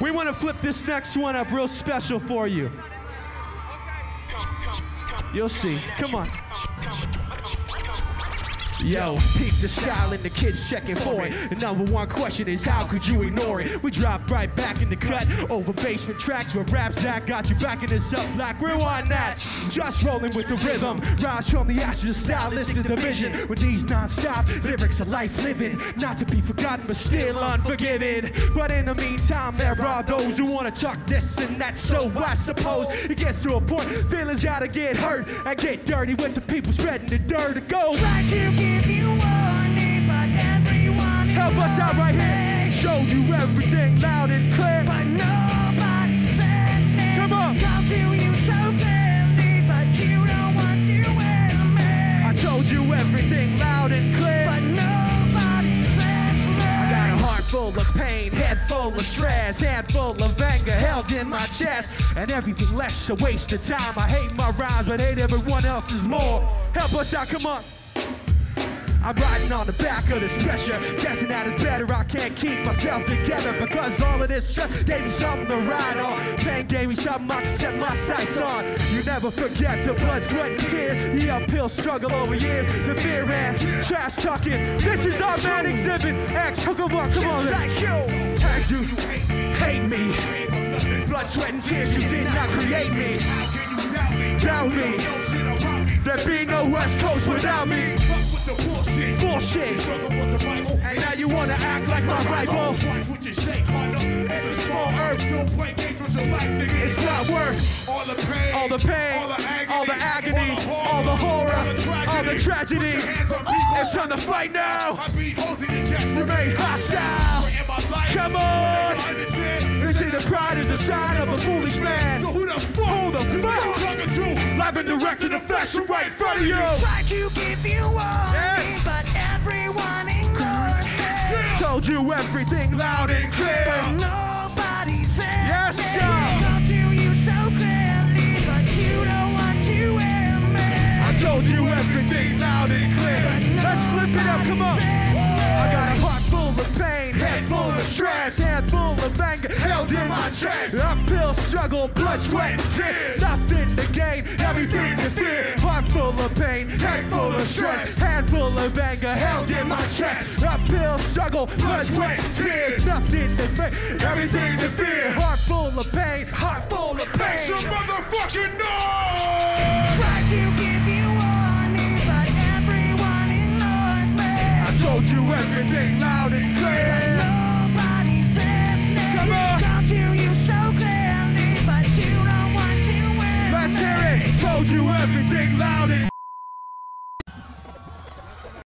We want to flip this next one up real special for you. You'll see. Come on. Yo, peep the style and the kids checking for it. The number one question is how could you ignore it? We drop right back in the cut over basement tracks where raps that got you back in this up black. Rewind that. Just rolling with the rhythm. Rise from the ashes of stylistic division. With these non-stop lyrics of life living. Not to be forgotten but still unforgiven. But in the meantime, there are those who wanna talk this and that. So I suppose it gets to a point, feelings gotta get hurt and get dirty with the people spreading the dirt. It goes. Try to you warning, but everyone Help us out right here. Show you everything loud and clear. But nobody's listening. Come on. To you so clearly, but you don't want to I told you everything loud and clear. But nobody's listening. I got a heart full of pain, head full of stress, hand full of anger held in my chest, and everything left's a waste of time. I hate my rhymes, but hate everyone else's more. Help us out, come on. I'm riding on the back of this pressure, guessing that it's better. I can't keep myself together because all of this stress gave me something to ride on. Pain gave me something I can set my sights on. You never forget the blood, sweat, and tears, the uphill struggle over years, the fear and trash talking. This is our man Xzibit. X, hook 'em up, come on. Like you. And you hate me. Blood, sweat, and tears, you did not create me. Doubt me. There'd be no West Coast without me. Bullshit. Struggle for survival, And now you wanna act like my rival. It's a small earth, don't play games with your life, nigga. It's not worth all the pain, all the pain, all the agony, all the, agony, all the horror, all the tragedy. Put your hands on people. It's time to fight now. I beat holes in your chest, Remain hostile. in my life. Come on. Understand? They say the pride is a sign of a foolish man. So who the fuck? Who the fuck? Talking to? Live and direct the flesh right in front of you. Try to give you warning, Yes. but everyone ignores me. Told you everything loud and clear, But clear. nobody's Yes, listening. sir. Come to you so clearly, but you don't want to admit. I told you everything loud and clear. Let's flip it up, come on. Stress, hand full of anger held in my chest. Uphill struggle, blood, sweat, tears. Nothing to gain, everything to fear. Heart full of pain, head full of stress, hand full of anger held in my chest. Uphill struggle, blood, sweat, tears. Nothing to fear, everything to fear. Heart full of pain, heart full of Make some pain. motherfucking noise! Try to give you warning, but everyone ignores me. I told you everything loud and clear. Told you everything loud and